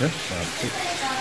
Yes,